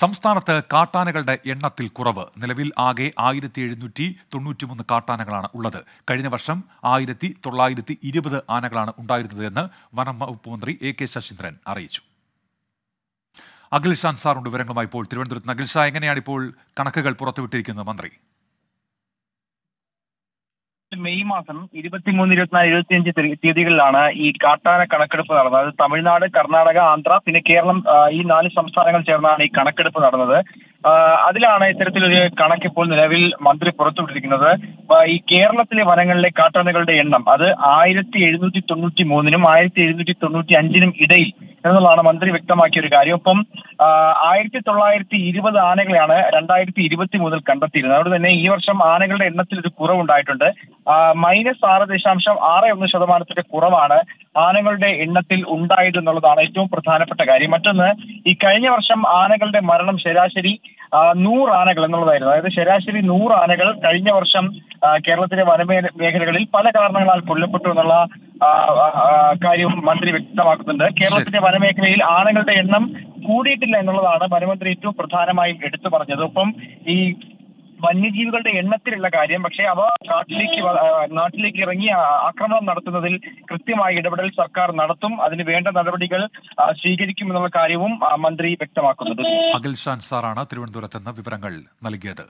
സംസ്ഥാനത്ത് കാട്ടാനകളുടെ എണ്ണത്തിൽ കുറവ്. നിലവിൽ ആകെ ആയിരത്തി എഴുന്നൂറ്റി തൊണ്ണൂറ്റിമൂന്ന് കാട്ടാനകളാണ് ഉള്ളത്. കഴിഞ്ഞ വർഷം ആയിരത്തി തൊള്ളായിരത്തി ഇരുപത് ആനകളാണ് ഉണ്ടായിരുന്നതെന്ന് വനം വകുപ്പ് മന്ത്രി എ കെ ശശീന്ദ്രൻ അറിയിച്ചു. അഖിൽ ഷാൻ സാറുണ്ട് വിവരങ്ങളുമായി ഇപ്പോൾ തിരുവനന്തപുരത്ത്. അഖിൽ ഷാ എങ്ങനെയാണ് ഇപ്പോൾ കണക്കുകൾ പുറത്തുവിട്ടിരിക്കുന്നത് മന്ത്രി? മെയ് മാസം ഇരുപത്തിമൂന്ന് ഇരുപത്തിനാല് ഇരുപത്തിയഞ്ച് തീയതികളിലാണ് ഈ കാട്ടാന കണക്കെടുപ്പ് നടന്നത്. അത് തമിഴ്നാട് കർണാടക ആന്ധ്ര പിന്നെ കേരളം ഈ നാല് സംസ്ഥാനങ്ങൾ ചേർന്നാണ് ഈ കണക്കെടുപ്പ് നടന്നത്. അതിലാണ് ഇത്തരത്തിലൊരു കണക്ക് ഇപ്പോൾ നിലവിൽ മന്ത്രി പുറത്തുവിട്ടിരിക്കുന്നത്. ഈ കേരളത്തിലെ വനങ്ങളിലെ കാട്ടാനകളുടെ എണ്ണം അത് ആയിരത്തി എഴുന്നൂറ്റി തൊണ്ണൂറ്റി മൂന്നിനും ആയിരത്തി എഴുന്നൂറ്റി തൊണ്ണൂറ്റി അഞ്ചിനും ഇടയിൽ എന്നുള്ളതാണ് മന്ത്രി വ്യക്തമാക്കിയ ഒരു കാര്യം. ഒപ്പം ആ, ആയിരത്തി തൊള്ളായിരത്തി ഇരുപത് ആനകളെയാണ് രണ്ടായിരത്തി ഇരുപത്തി മൂന്നിൽ കണ്ടെത്തിയിരുന്നത്. അതുകൊണ്ട് തന്നെ ഈ വർഷം ആനകളുടെ എണ്ണത്തിൽ ഒരു കുറവുണ്ടായിട്ടുണ്ട്. മൈനസ് ആറ് ദശാംശം ആറ് ഒന്ന് ശതമാനത്തിന്റെ കുറവാണ് ആനകളുടെ എണ്ണത്തിൽ ഉണ്ടായത് എന്നുള്ളതാണ് ഏറ്റവും പ്രധാനപ്പെട്ട കാര്യം. മറ്റൊന്ന് ഈ കഴിഞ്ഞ വർഷം ആനകളുടെ മരണം ശരാശരി നൂറ് ആനകൾ എന്നുള്ളതായിരുന്നു. അതായത് ശരാശരി നൂറ് ആനകൾ കഴിഞ്ഞ വർഷം കേരളത്തിലെ വനമേ മേഖലകളിൽ പല കാരണങ്ങളാൽ കൊല്ലപ്പെട്ടു എന്നുള്ള കാര്യവും മന്ത്രി വ്യക്തമാക്കുന്നുണ്ട്. കേരളത്തിന്റെ വനമേഖലയിൽ ആനകളുടെ എണ്ണം കൂടിയിട്ടില്ല എന്നുള്ളതാണ് വനമന്ത്രി ഏറ്റവും പ്രധാനമായും എടുത്തു പറഞ്ഞത്. ഒപ്പം ഈ വന്യജീവികളുടെ എണ്ണത്തിലുള്ള കാര്യം പക്ഷേ അവ കാട്ടിലേക്ക് നാട്ടിലേക്ക് ഇറങ്ങി ആക്രമണം നടത്തുന്നതിൽ കൃത്യമായ ഇടപെടൽ സർക്കാർ നടത്തും. അതിന് വേണ്ട നടപടികൾ സ്വീകരിക്കും എന്നുള്ള കാര്യവും മന്ത്രി വ്യക്തമാക്കുന്നത് അഖിൽ ഷാൻ സാറാണ് തിരുവനന്തപുരത്ത് നിന്ന് വിവരങ്ങൾ നൽകിയത്.